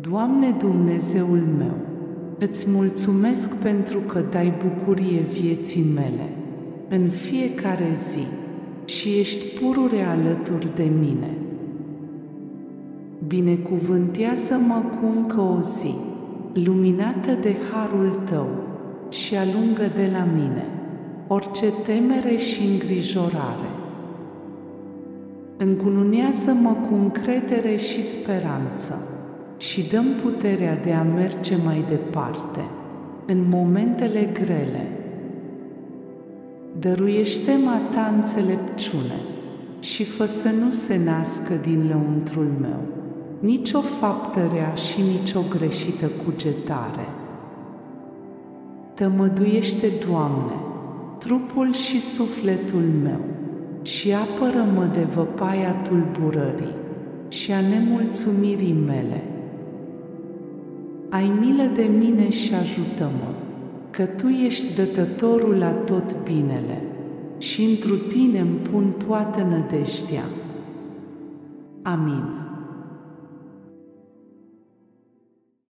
Doamne Dumnezeul meu, îți mulțumesc pentru că dai bucurie vieții mele în fiecare zi și ești purure alături de mine. Binecuvântează-mă cu încă o zi, luminată de harul tău și alungă de la mine orice temere și îngrijorare. Încununează-mă cu încredere și speranță și dăm puterea de a merge mai departe în momentele grele. Dăruiește-mă ta înțelepciune și fă să nu se nască din lăuntrul meu nici o faptă rea și nici o greșită cugetare. Tămăduiește, Doamne, trupul și sufletul meu și apără-mă de văpaia tulburării și a nemulțumirii mele. Ai milă de mine și ajută-mă, că Tu ești dătătorul la tot binele și întru Tine îmi pun toată nădejdea. Amin.